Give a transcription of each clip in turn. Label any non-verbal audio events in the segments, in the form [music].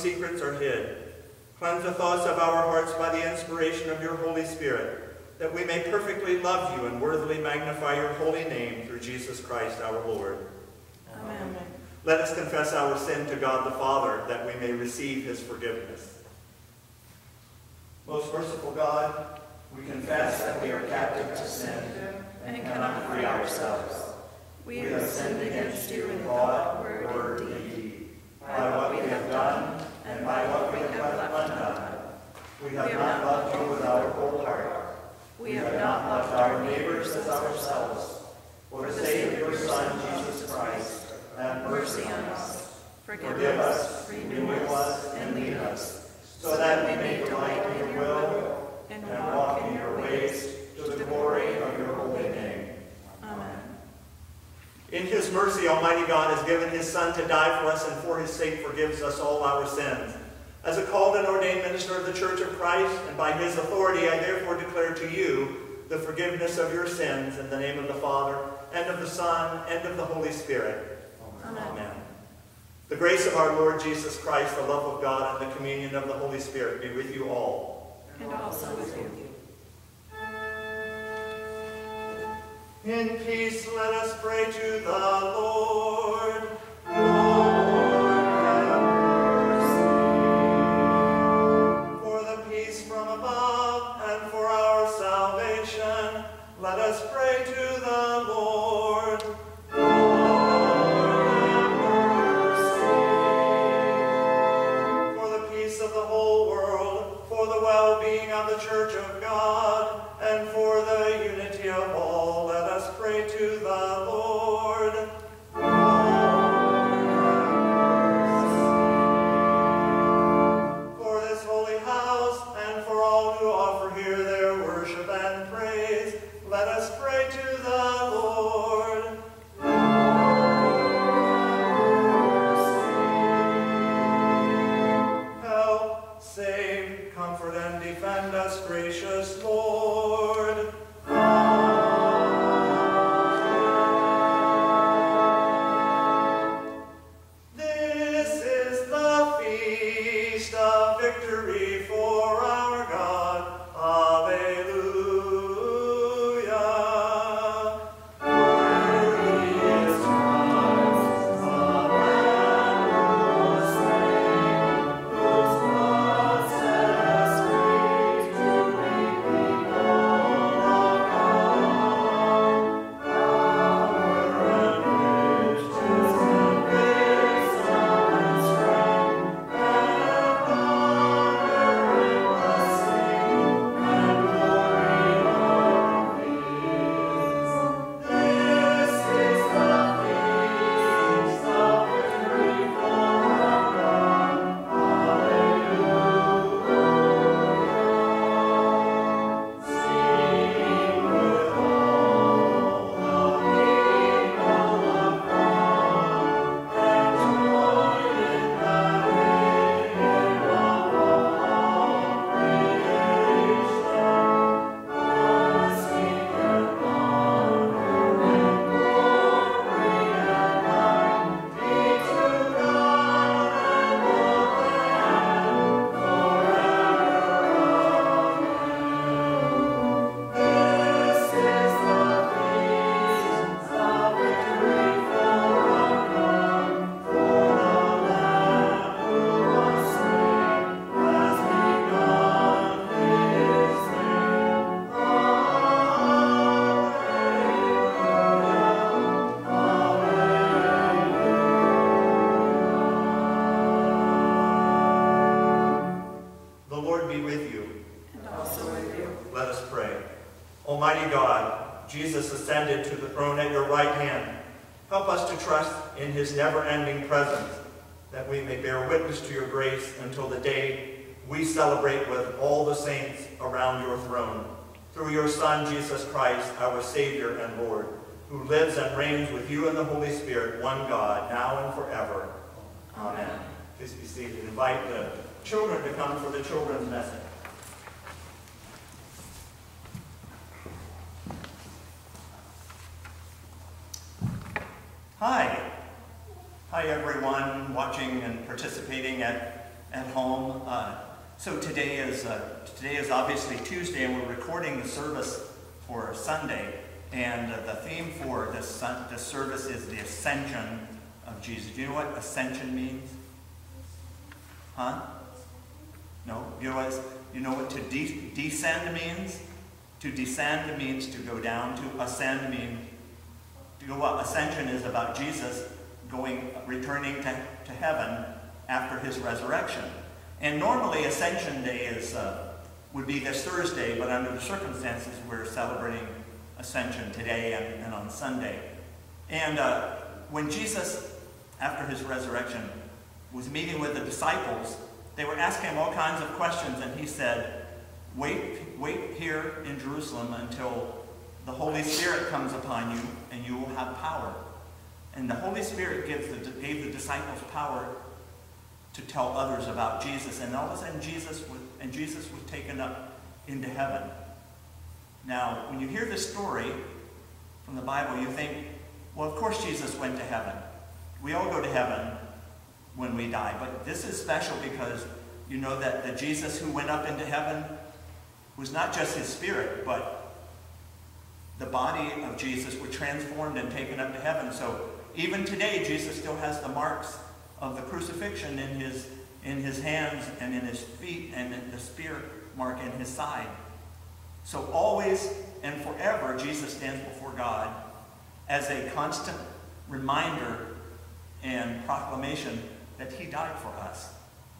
secrets are hid, cleanse the thoughts of our hearts by the inspiration of your Holy Spirit, that we may perfectly love you and worthily magnify your holy name through Jesus Christ our Lord. Amen. Let us confess our sin to God the Father, that we may receive his forgiveness. Most merciful God, we confess that we are captive to sin And cannot free ourselves. We have sinned against you in thought, word, and deed. by what we have done and by what we have left undone. We have not loved you with our whole heart. We have not loved our neighbors as ourselves. For the sake of your Son, Jesus Christ, have Mercy on us. Forgive Forgive us, renew us, and lead us, so that we may delight in your will and walk in your ways to the glory of your holy name. Amen. In his mercy, Almighty God has given his Son to die for us and for his sake forgives us all our sins. As a called and ordained minister of the Church of Christ, and by his authority, I therefore declare to you the forgiveness of your sins in the name of the Father, and of the Son, and of the Holy Spirit. Amen. The grace of our Lord Jesus Christ, the love of God, and the communion of the Holy Spirit be with you all. And also with you. In peace, let us pray to the Lord. Ascended to the throne at your right hand. Help us to trust in his never-ending presence, that we may bear witness to your grace until the day we celebrate with all the saints around your throne. Through your Son, Jesus Christ, our Savior and Lord, who lives and reigns with you in the Holy Spirit, one God, now and forever. Amen. Please be seated. Invite the children to come for the children's message. Hi. Hi, everyone watching and participating at, at home. Uh, so today is, uh, today is obviously Tuesday, and we're recording the service for Sunday. And uh, the theme for this, this service is the ascension of Jesus. Do you know what ascension means? Huh? No? You know what, you know what to de descend means? To descend means to go down. To ascend means you know what ascension is about Jesus going, returning to, to heaven after his resurrection. And normally Ascension Day is, uh, would be this Thursday, but under the circumstances we're celebrating Ascension today and, and on Sunday. And uh, when Jesus, after his resurrection, was meeting with the disciples, they were asking him all kinds of questions, and he said, wait, wait here in Jerusalem until the Holy Spirit comes upon you, and you will have power. And the Holy Spirit gives the, gave the disciples power to tell others about Jesus. And all of a sudden, Jesus was, and Jesus was taken up into heaven. Now, when you hear this story from the Bible, you think, well, of course Jesus went to heaven. We all go to heaven when we die. But this is special because you know that the Jesus who went up into heaven was not just his spirit, but the body of Jesus were transformed and taken up to heaven. So even today, Jesus still has the marks of the crucifixion in his, in his hands and in his feet and the spear mark in his side. So always and forever, Jesus stands before God as a constant reminder and proclamation that he died for us.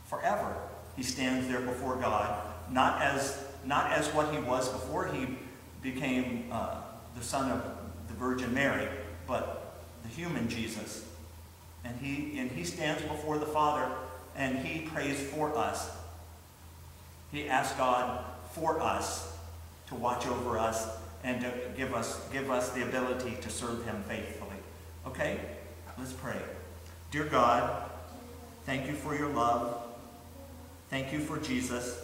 Forever, he stands there before God, not as, not as what he was before he became uh, the son of the Virgin Mary, but the human Jesus. And he, and he stands before the Father and he prays for us. He asks God for us to watch over us and to give us, give us the ability to serve him faithfully. Okay? Let's pray. Dear God, thank you for your love. Thank you for Jesus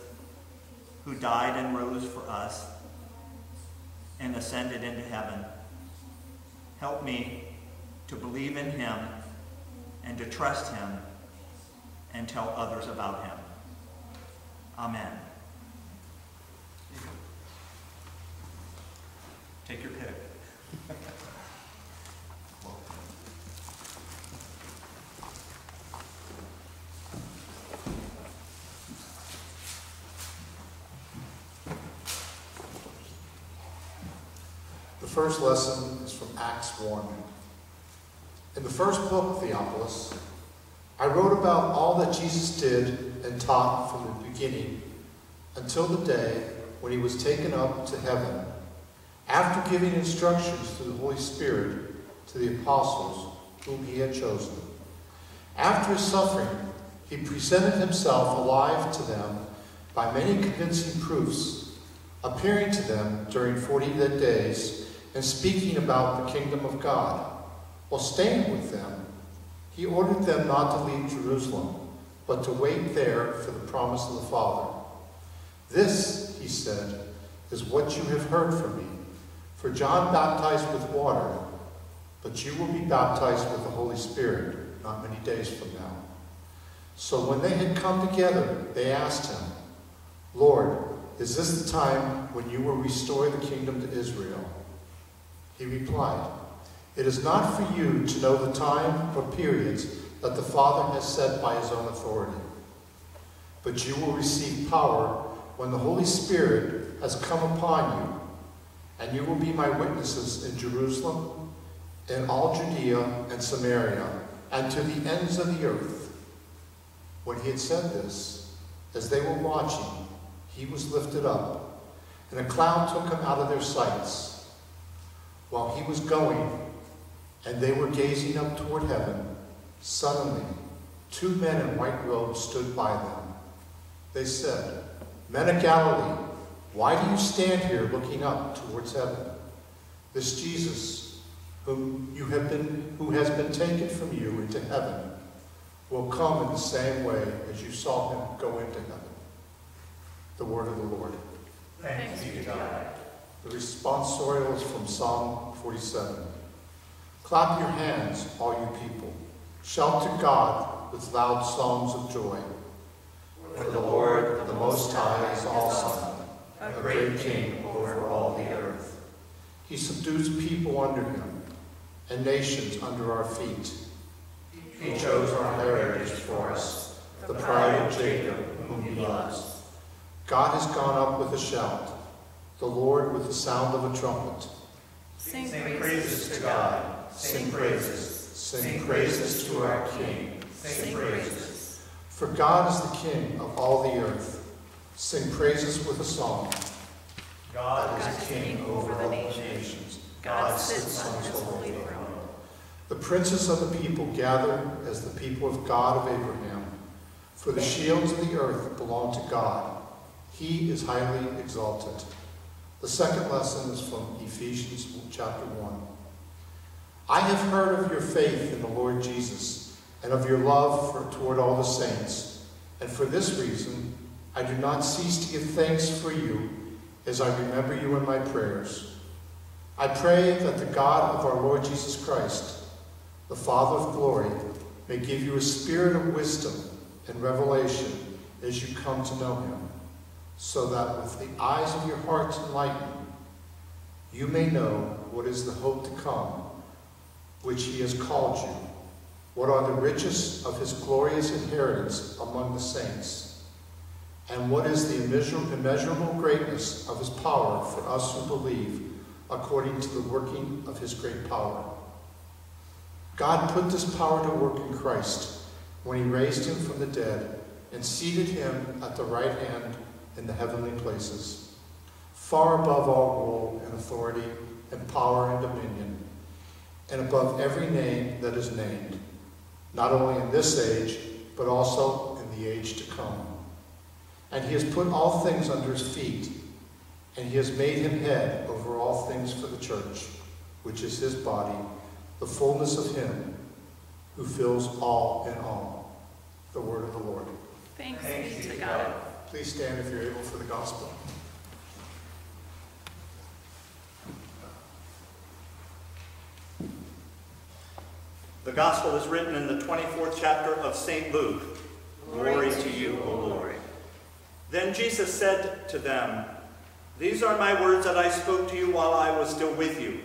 who died and rose for us and ascended into heaven. Help me to believe in him and to trust him and tell others about him. Amen. Take your pick. [laughs] first lesson is from Acts 1. In the first book, Theophilus, I wrote about all that Jesus did and taught from the beginning until the day when he was taken up to heaven, after giving instructions through the Holy Spirit to the apostles whom he had chosen. After his suffering, he presented himself alive to them by many convincing proofs, appearing to them during 40 days and speaking about the kingdom of God. While staying with them, he ordered them not to leave Jerusalem, but to wait there for the promise of the Father. This, he said, is what you have heard from me. For John baptized with water, but you will be baptized with the Holy Spirit not many days from now. So when they had come together, they asked him, Lord, is this the time when you will restore the kingdom to Israel? He replied, It is not for you to know the time or periods that the Father has set by his own authority. But you will receive power when the Holy Spirit has come upon you, and you will be my witnesses in Jerusalem, in all Judea and Samaria, and to the ends of the earth. When he had said this, as they were watching, he was lifted up, and a cloud took him out of their sights. While he was going, and they were gazing up toward heaven, suddenly two men in white robes stood by them. They said, Men of Galilee, why do you stand here looking up towards heaven? This Jesus, whom you have been, who has been taken from you into heaven, will come in the same way as you saw him go into heaven. The word of the Lord. Thanks be to God. The responsorial is from Psalm 47. Clap your hands, all you people. Shout to God with loud songs of joy. For the Lord, the Most High, is awesome, a great king over all the earth. He subdues people under him and nations under our feet. He chose our heritage for us, the pride of Jacob, whom he loves. God has gone up with a shout, the Lord with the sound of a trumpet. Sing Sing praises praises to God. Sing praises, sing praises to our King. Sing praises. For God is the King of all the earth. Sing praises with a song. God God is King over all the nations. God sits on his holy throne. The princes of the people gather as the people of God of Abraham. For the shields of the earth belong to God. He is highly exalted. The second lesson is from Ephesians chapter 1. I have heard of your faith in the Lord Jesus and of your love for, toward all the saints. And for this reason, I do not cease to give thanks for you as I remember you in my prayers. I pray that the God of our Lord Jesus Christ, the Father of glory, may give you a spirit of wisdom and revelation as you come to know him, so that with the eyes of your hearts enlightened, you may know what is the hope to come, which he has called you, what are the riches of his glorious inheritance among the saints, and what is the immeasurable, greatness of his power for us who believe, according to the working of his great power. God put this power to work in Christ when he raised him from the dead and seated him at the right hand in the heavenly places, far above all rule and authority and power and dominion, and above every name that is named, not only in this age, but also in the age to come. And he has put all things under his feet, and he has made him head over all things for the church, which is his body, the fullness of him who fills all in all. The word of the Lord. Thanks be to God. Please stand if you're able for the gospel. The gospel is written in the 24th chapter of St. Luke. Glory to you, O Lord. Then Jesus said to them, These are my words that I spoke to you while I was still with you,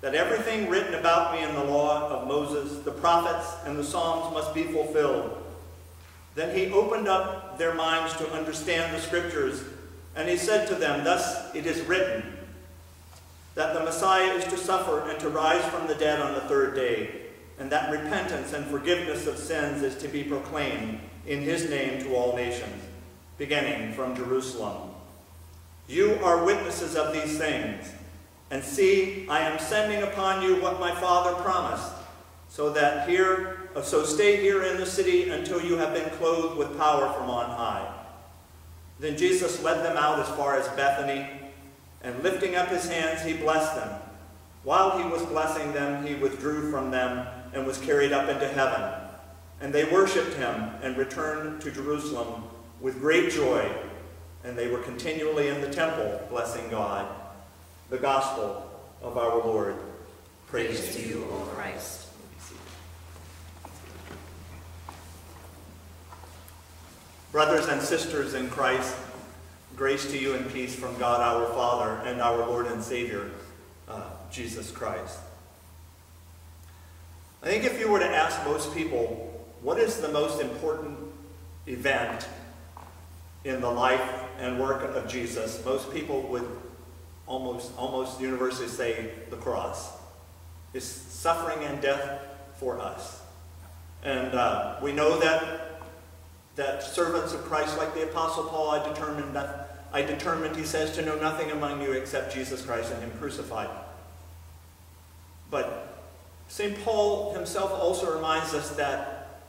that everything written about me in the law of Moses, the prophets, and the Psalms must be fulfilled. Then he opened up their minds to understand the scriptures, and he said to them, Thus it is written, that the Messiah is to suffer and to rise from the dead on the third day, and that repentance and forgiveness of sins is to be proclaimed in his name to all nations, beginning from Jerusalem. You are witnesses of these things, and see, I am sending upon you what my Father promised, so that here, Uh, so stay here in the city until you have been clothed with power from on high. Then Jesus led them out as far as Bethany, and lifting up his hands, he blessed them. While he was blessing them, he withdrew from them and was carried up into heaven. And they worshipped him and returned to Jerusalem with great joy, and they were continually in the temple blessing God. The gospel of our Lord. Praise, Praise to you, O Christ. Brothers and sisters in Christ, grace to you and peace from God our Father and our Lord and Savior, uh, Jesus Christ. I think if you were to ask most people, what is the most important event in the life and work of Jesus, most people would almost, almost universally say the cross. His suffering and death for us. And uh, we know that, that servants of Christ, like the Apostle Paul, I determined that I determined, he says, to know nothing among you except Jesus Christ and him crucified. But St. Paul himself also reminds us that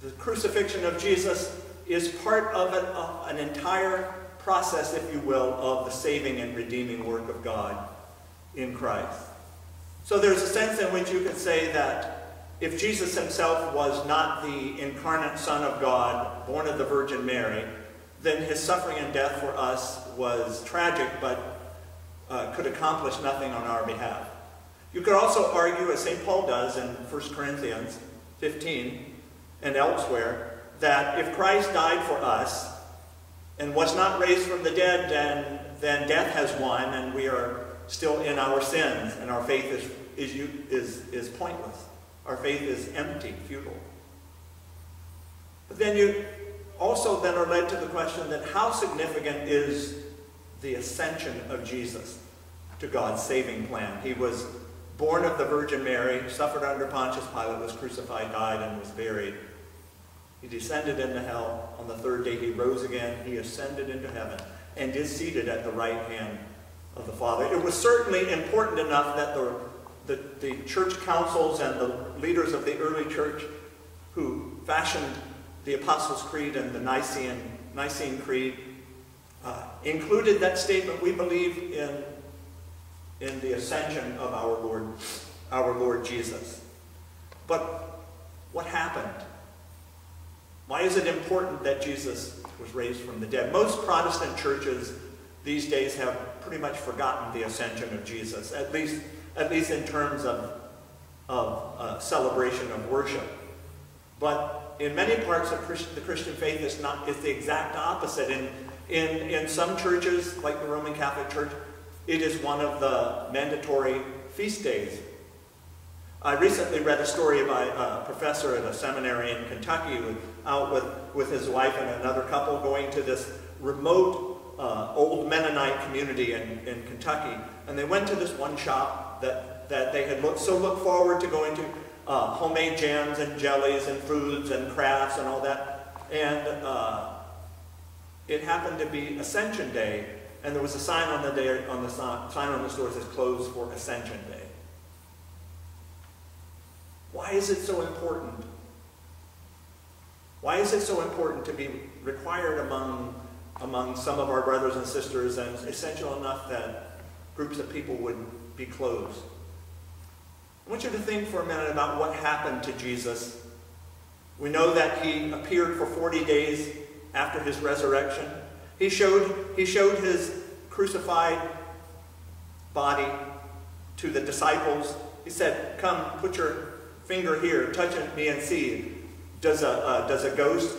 the crucifixion of Jesus is part of an, uh, an entire process, if you will, of the saving and redeeming work of God in Christ. So there's a sense in which you could say that if Jesus himself was not the incarnate Son of God, born of the Virgin Mary, then his suffering and death for us was tragic, but uh, could accomplish nothing on our behalf. You could also argue, as St. Paul does in 1 Corinthians 15 and elsewhere, that if Christ died for us and was not raised from the dead, then, then death has won and we are still in our sins and our faith is, is, is, is pointless. Our faith is empty, futile. But then you also then are led to the question that how significant is the ascension of Jesus to God's saving plan? He was born of the Virgin Mary, suffered under Pontius Pilate, was crucified, died, and was buried. He descended into hell. On the third day he rose again. He ascended into heaven and is seated at the right hand of the Father. It was certainly important enough that the, the, the church councils and the leaders of the early church who fashioned the Apostles' Creed and the Nicene, Nicene Creed uh, included that statement, we believe in, in the ascension of our Lord, our Lord Jesus. But what happened? Why is it important that Jesus was raised from the dead? Most Protestant churches these days have pretty much forgotten the ascension of Jesus, at least, at least in terms of, of uh, celebration of worship. But in many parts of Christ, the Christian faith, it's, not, it's the exact opposite. In, in, in some churches, like the Roman Catholic Church, it is one of the mandatory feast days. I recently read a story by a professor at a seminary in Kentucky who out with, with his wife and another couple going to this remote uh, old Mennonite community in, in Kentucky. And they went to this one shop that, that they had looked, so looked forward to going to, uh, homemade jams and jellies and foods and crafts and all that. And uh, it happened to be Ascension Day, and there was a sign on the, day, on the sign on the store that says closed for Ascension Day. Why is it so important? Why is it so important to be required among, among some of our brothers and sisters and essential enough that groups of people would be closed? I want you to think for a minute about what happened to Jesus. We know that he appeared for 40 days after his resurrection. He showed, he showed his crucified body to the disciples. He said, come, put your finger here, touch me and see. Does a, uh, does a ghost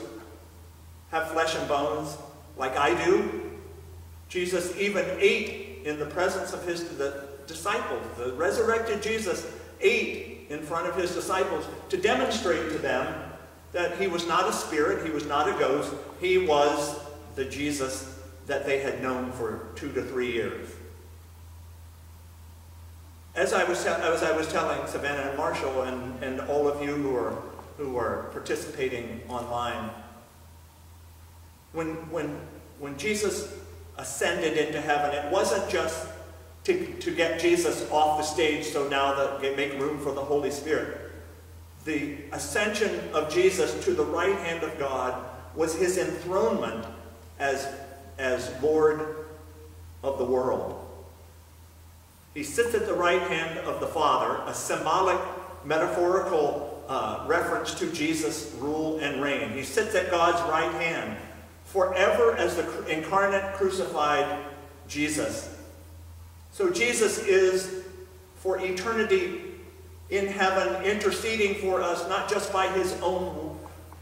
have flesh and bones like I do? Jesus even ate in the presence of his the disciples. The resurrected Jesus ate in front of his disciples to demonstrate to them that he was not a spirit, he was not a ghost, he was the Jesus that they had known for two to three years. As I was, as I was telling Savannah and Marshall and, and all of you who are, who are participating online, when, when, when Jesus ascended into heaven, it wasn't just to, to get Jesus off the stage so now that they make room for the Holy Spirit. The ascension of Jesus to the right hand of God was his enthronement as, as Lord of the world. He sits at the right hand of the Father, a symbolic, metaphorical uh, reference to Jesus' rule and reign. He sits at God's right hand forever as the incarnate crucified Jesus. So Jesus is for eternity in heaven interceding for us not just by his own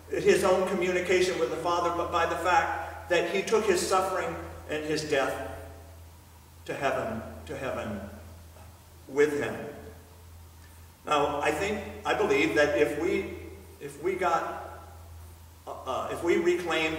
his own communication with the Father but by the fact that he took his suffering and his death to heaven to heaven with him. Now, I think, I believe that if we, if we got, uh, uh, if we reclaim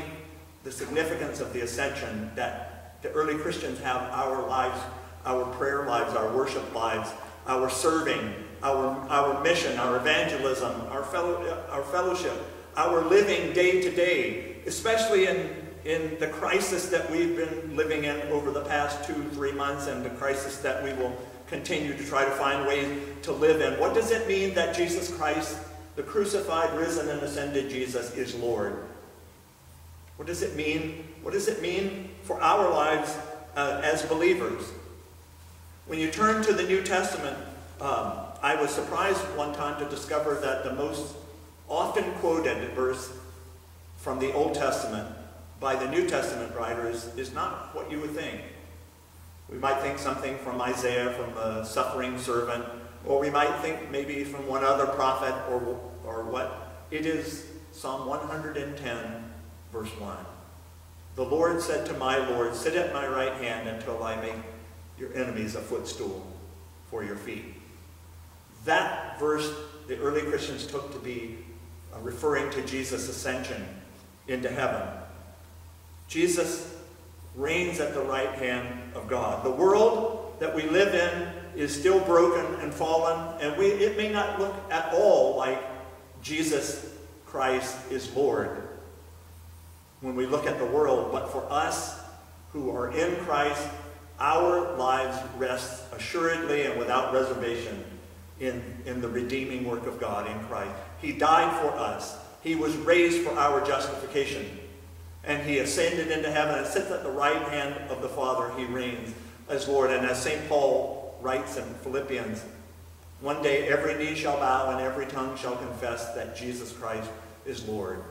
the significance of the ascension, that the early Christians have our lives, our prayer lives, our worship lives, our serving, our, our mission, our evangelism, our, fellow, our fellowship, our living day to day, especially in, in the crisis that we've been living in over the past two, three months and the crisis that we will continue to try to find ways to live in. What does it mean that Jesus Christ, the crucified, risen, and ascended Jesus, is Lord? What does it mean? What does it mean for our lives uh, as believers? When you turn to the New Testament, um, I was surprised one time to discover that the most often quoted verse from the Old Testament by the New Testament writers is not what you would think. We might think something from Isaiah, from the suffering servant, or we might think maybe from one other prophet or, or what. It is Psalm 110, verse 1. The Lord said to my Lord, Sit at my right hand until I make your enemies a footstool for your feet. That verse the early Christians took to be uh, referring to Jesus' ascension into heaven. Jesus reigns at the right hand of God. The world that we live in is still broken and fallen, and we, it may not look at all like Jesus Christ is Lord when we look at the world, but for us who are in Christ, our lives rest assuredly and without reservation in, in the redeeming work of God in Christ. He died for us. He was raised for our justification. And he ascended into heaven and sits at the right hand of the Father. He reigns as Lord. And as St. Paul writes in Philippians, one day every knee shall bow and every tongue shall confess that Jesus Christ is Lord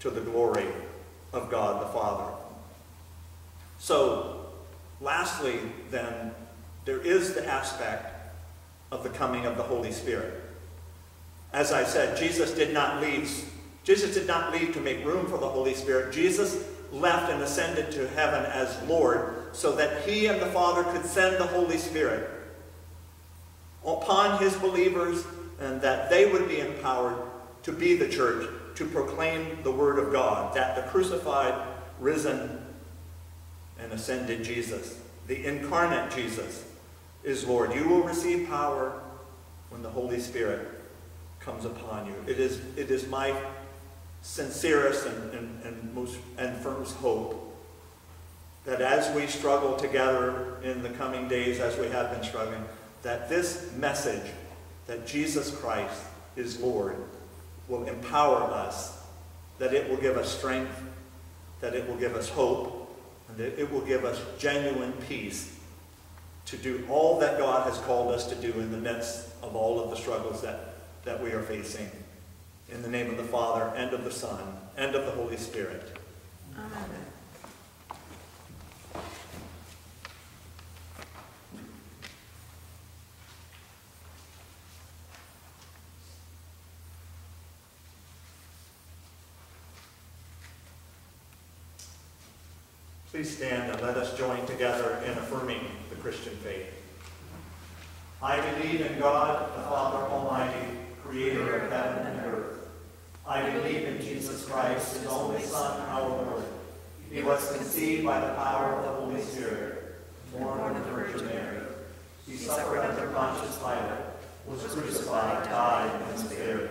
to the glory of God the Father. So, lastly, then, there is the aspect of the coming of the Holy Spirit. As I said, Jesus did not leave. Jesus did not leave to make room for the Holy Spirit. Jesus left and ascended to heaven as Lord so that he and the Father could send the Holy Spirit upon his believers and that they would be empowered to be the church, to proclaim the word of God, that the crucified, risen, and ascended Jesus, the incarnate Jesus, is Lord. You will receive power when the Holy Spirit comes upon you. It is, it is my sincerest and, and, and most and firmest hope that as we struggle together in the coming days, as we have been struggling, that this message that Jesus Christ is Lord will empower us, that it will give us strength, that it will give us hope, and that it will give us genuine peace to do all that God has called us to do in the midst of all of the struggles that, that we are facing. In the name of the Father, and of the Son, and of the Holy Spirit. Amen. Please stand and let us join together in affirming the Christian faith. I believe in God, the Father Almighty, creator of heaven and earth. I believe in Jesus Christ, his only Son, our Lord. He was conceived by the power of the Holy Spirit, born of the Virgin Mary. He suffered under Pontius Pilate, was crucified, died, and was buried.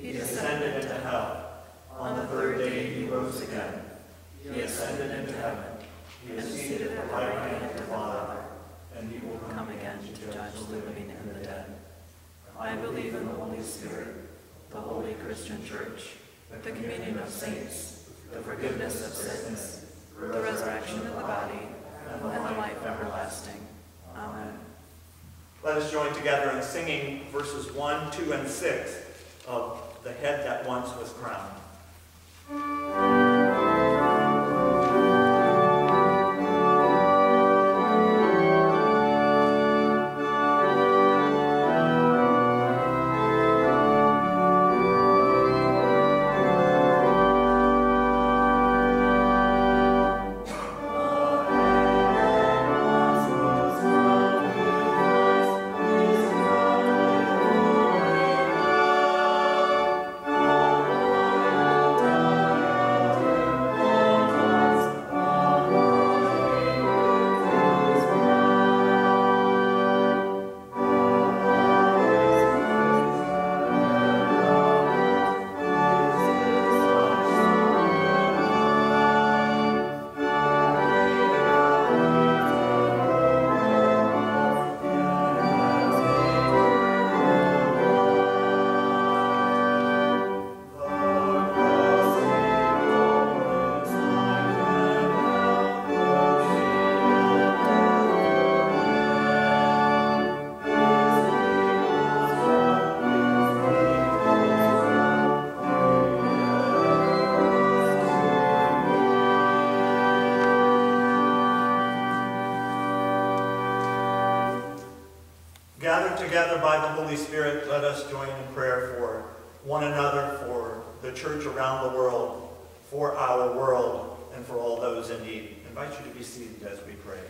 He descended into hell. On the third day he rose again. He ascended into heaven. He is seated at the right hand of the Father, and he will Come again to judge the living and the dead. I believe in the Holy Spirit, the holy Christian church, the communion of saints, the forgiveness of sins, the resurrection of the body, and the life everlasting. Amen. Let us join together in singing verses 1, 2, and 6 of The Head That Once Was Crowned. Together by the Holy Spirit, let us join in prayer for one another, for the church around the world, for our world, and for all those in need. I invite you to be seated as we pray.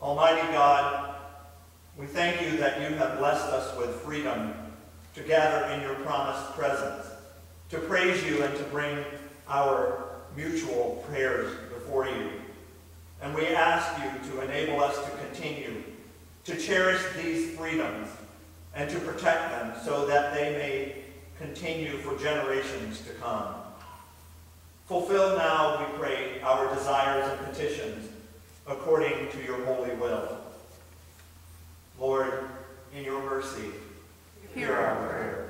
Almighty God, we thank you that you have blessed us with freedom to gather in your promised presence, to praise you and to bring our mutual prayers before you. And we ask you to enable us to continue to cherish these freedoms and to protect them so that they may continue for generations to come. Fulfill now, we pray, our desires and petitions according to your holy will. Lord, in your mercy, Hear our prayer.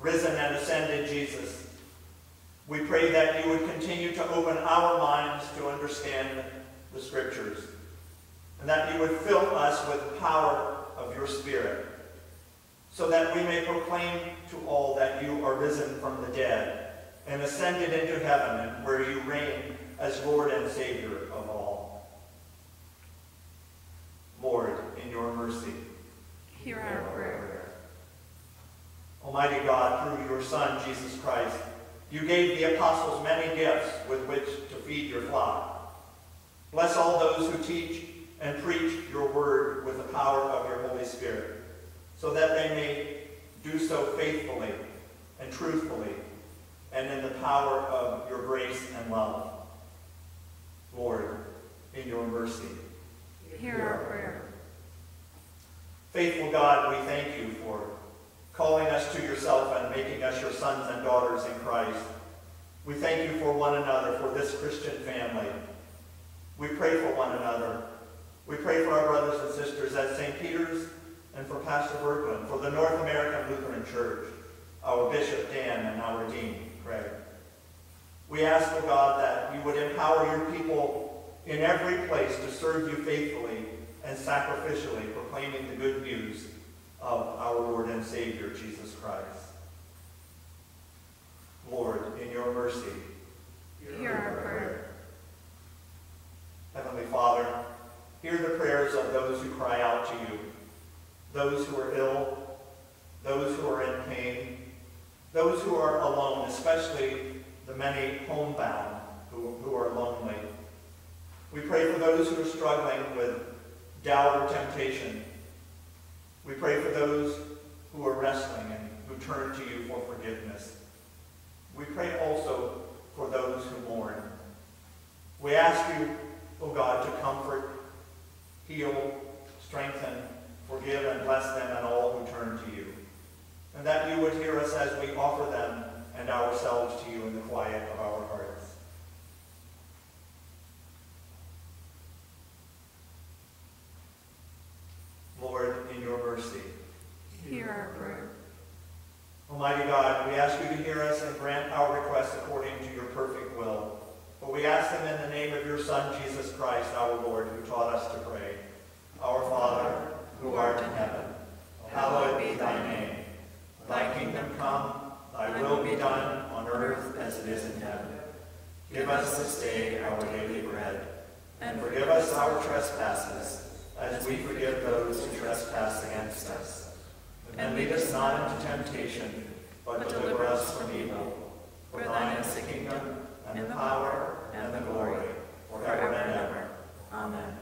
Risen and ascended Jesus, we pray that you would continue to open our minds to understand the Scriptures, and that you would fill us with power of your Spirit, so that we may proclaim to all that you are risen from the dead and ascended into heaven, where you reign as Lord and Savior of all. Lord, in your mercy, Hear our prayer. Almighty God, through your Son, Jesus Christ, you gave the apostles many gifts with which to feed your flock. Bless all those who teach and preach your word with the power of your Holy Spirit, so that they may do so faithfully and truthfully and in the power of your grace and love. Lord, in your mercy. Hear our prayer. Faithful God, we thank you for calling us to yourself and making us your sons and daughters in Christ. We thank you for one another, for this Christian family. We pray for one another. We pray for our brothers and sisters at St. Peter's and for Pastor Berglund, for the North American Lutheran Church, our Bishop Dan and our Dean Craig. We ask, O God, that you would empower your people in every place to serve you faithfully and sacrificially, proclaiming the good news of our Lord and Savior, Jesus Christ. Lord, in your mercy, Hear our prayer. Heavenly Father, hear the prayers of those who cry out to you, those who are ill, those who are in pain, those who are alone, especially the many homebound who, who are lonely. We pray for those who are struggling with doubt or temptation. We pray for those who are wrestling and who turn to you for forgiveness. We pray also for those who mourn. We ask you, O God, to comfort, heal, strengthen, forgive, and bless them and all who turn to you. And that you would hear us as we offer them and ourselves to you in the quiet of our hearts. Lord, in your mercy. Hear our prayer. Almighty God, we ask you to hear us and grant our requests according to your perfect will. For we ask them in the name of your Son, Jesus Christ, our Lord, who taught us to pray. Our Father, who art in heaven, hallowed be thy name. Thy kingdom come, thy will be done on earth as it is in heaven. Give us this day our daily bread, and forgive us our trespasses, as we forgive those who trespass against us. And lead us not into temptation, but deliver us from evil. For thine is the kingdom, and the power, and the glory, forever and ever. Amen.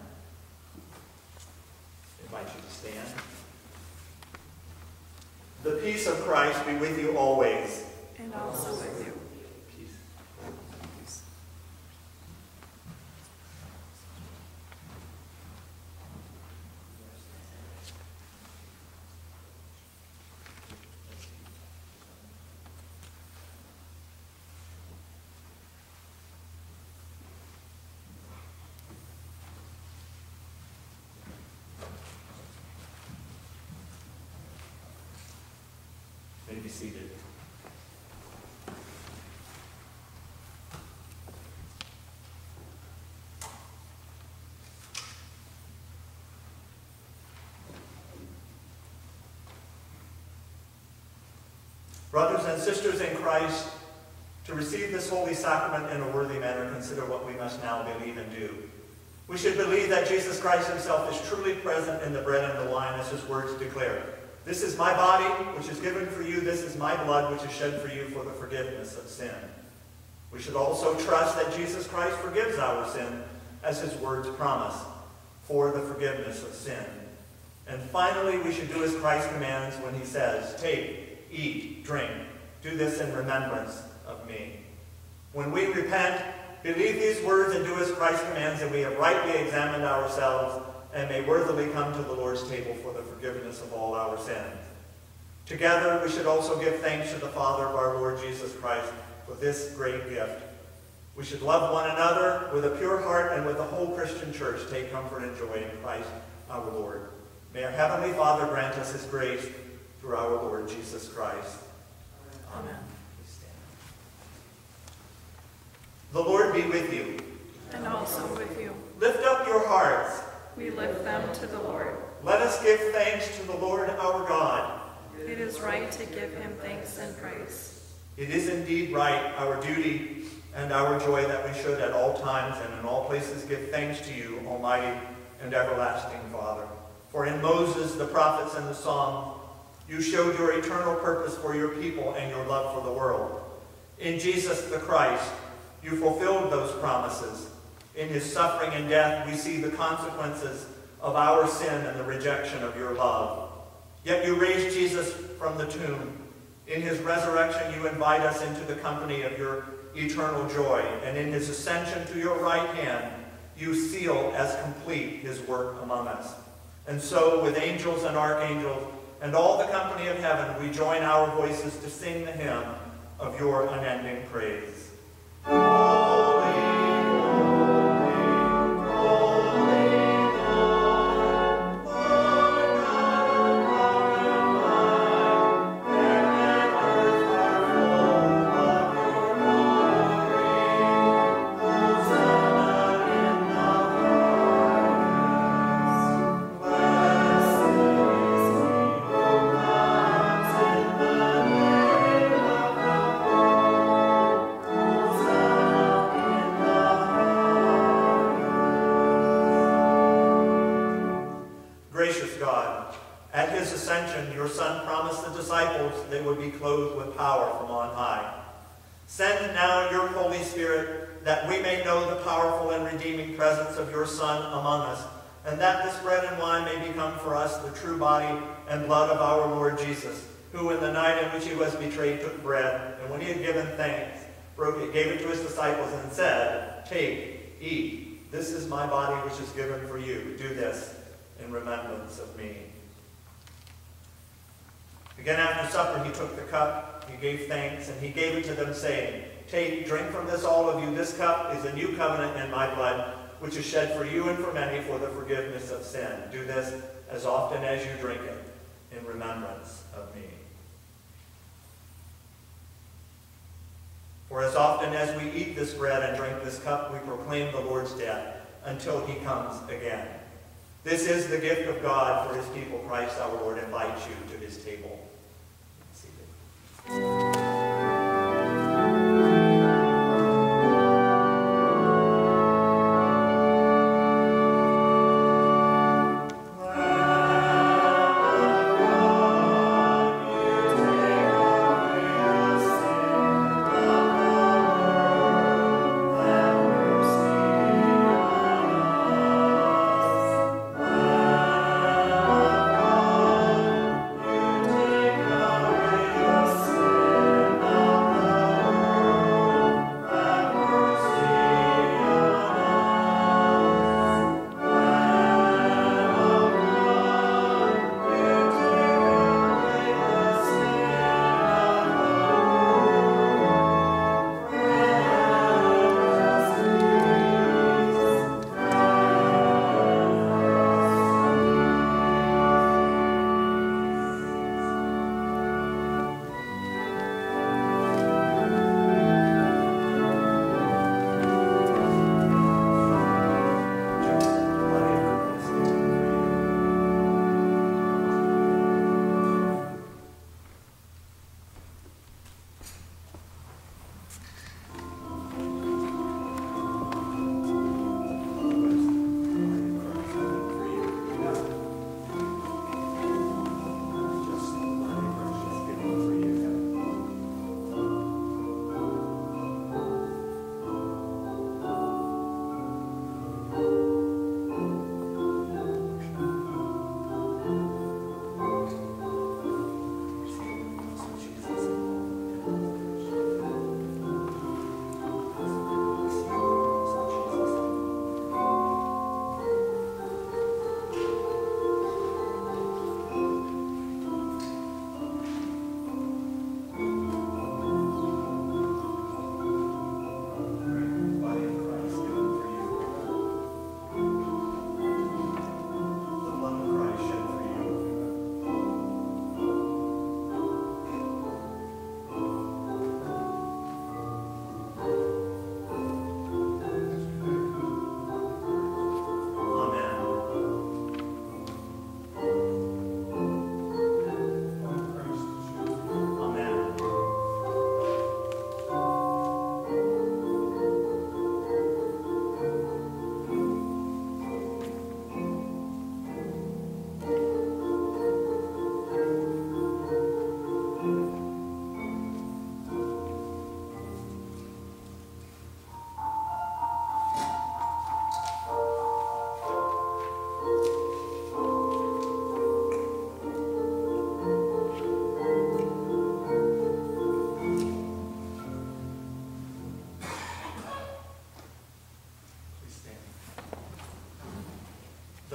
invite you to stand. The peace of Christ be with you always. And also with you. Peace. May be seated. Brothers and sisters in Christ, To receive this holy sacrament in a worthy manner, consider what we must now believe and do. We should believe that Jesus Christ himself is truly present in the bread and the wine as his words declare. This is my body, which is given for you. This is my blood, which is shed for you for the forgiveness of sin. We should also trust that Jesus Christ forgives our sin, as his words promise, for the forgiveness of sin. And finally, we should do as Christ commands when he says, Take, eat, drink. Do this in remembrance of me. When we repent, believe these words and do as Christ commands, and we have rightly examined ourselves and may worthily come to the Lord's table for the forgiveness of all our sins. Together, we should also give thanks to the Father of our Lord Jesus Christ for this great gift. We should love one another with a pure heart and with the whole Christian church take comfort and joy in Christ our Lord. May our Heavenly Father grant us his grace through our Lord Jesus Christ. Amen. The Lord be with you. And also with you. Lift up your hearts. We lift them to the Lord. Let us give thanks to the Lord our God. It is right to give him thanks and praise. It is indeed right, our duty and our joy, that we should at all times and in all places give thanks to you, Almighty and everlasting Father. For in Moses, the prophets, and the Psalms, you showed your eternal purpose for your people and your love for the world. In Jesus the Christ, you fulfilled those promises. In his suffering and death, we see the consequences of our sin and the rejection of your love. Yet you raised Jesus from the tomb. In his resurrection, you invite us into the company of your eternal joy. And in his ascension to your right hand, you seal as complete his work among us. And so, with angels and archangels and all the company of heaven, we join our voices to sing the hymn of your unending praise. True body and blood of our Lord Jesus, who in the night in which he was betrayed took bread, and when he had given thanks, broke it, gave it to his disciples, and said, Take, eat. This is my body which is given for you. Do this in remembrance of me. Again, after supper, he took the cup, he gave thanks, and he gave it to them, saying, Take, drink from this, all of you. This cup is a new covenant in my blood, which is shed for you and for many for the forgiveness of sin. Do this as often as you drink it in remembrance of me. For as often as we eat this bread and drink this cup, we proclaim the Lord's death until he comes again. This is the gift of God for his people. Christ our Lord invites you to his table.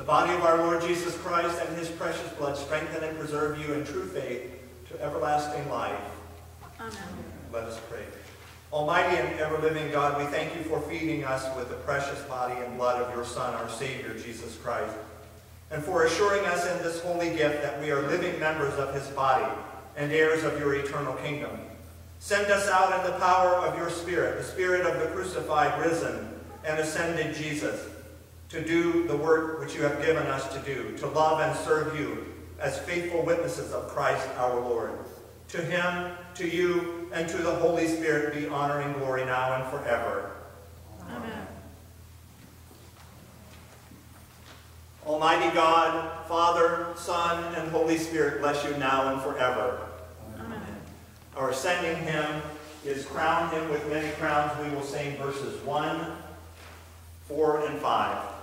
Body of our Lord Jesus Christ and his precious blood strengthen and preserve you in true faith to everlasting life. Amen. Let us pray. Almighty and ever-living God, we thank you for feeding us with the precious body and blood of your Son, our Savior, Jesus Christ, and for assuring us in this holy gift that we are living members of his body and heirs of your eternal kingdom. Send us out in the power of your Spirit, the Spirit of the crucified, risen, and ascended Jesus, to do the work which you have given us to do, to love and serve you as faithful witnesses of Christ our Lord. To him, to you, and to the Holy Spirit be honor and glory now and forever. Amen. Almighty God, Father, Son, and Holy Spirit bless you now and forever. Amen. Our sending hymn is Crown Him with Many Crowns. We will sing verses 1, 4, and 5.